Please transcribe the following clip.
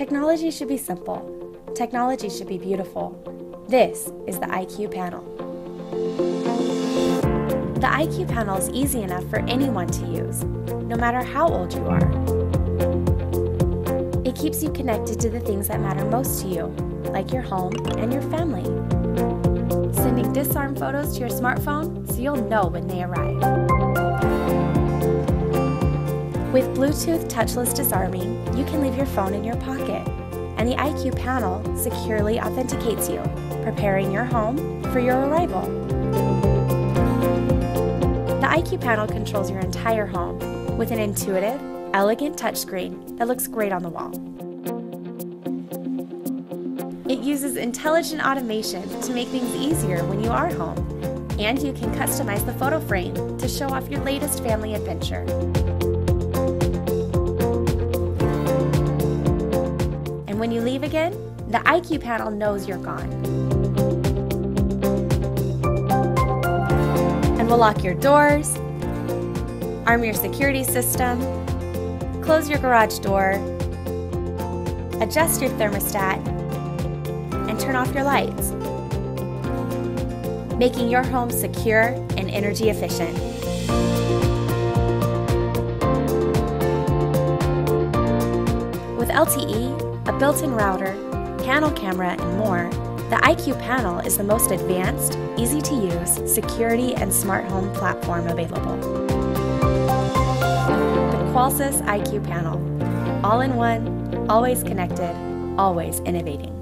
Technology should be simple. Technology should be beautiful. This is the IQ panel. The IQ panel is easy enough for anyone to use, no matter how old you are. It keeps you connected to the things that matter most to you, like your home and your family. Sending disarm photos to your smartphone so you'll know when they arrive. With Bluetooth touchless disarming, you can leave your phone in your pocket, and the IQ panel securely authenticates you, preparing your home for your arrival. The IQ panel controls your entire home with an intuitive, elegant touchscreen that looks great on the wall. It uses intelligent automation to make things easier when you are home, and you can customize the photo frame to show off your latest family adventure. Again, the IQ panel knows you're gone. And will lock your doors, arm your security system, close your garage door, adjust your thermostat, and turn off your lights, making your home secure and energy efficient. With LTE, a built-in router, panel camera, and more, the IQ Panel is the most advanced, easy-to-use, security, and smart home platform available. The Qolsys IQ Panel. All in one, always connected, always innovating.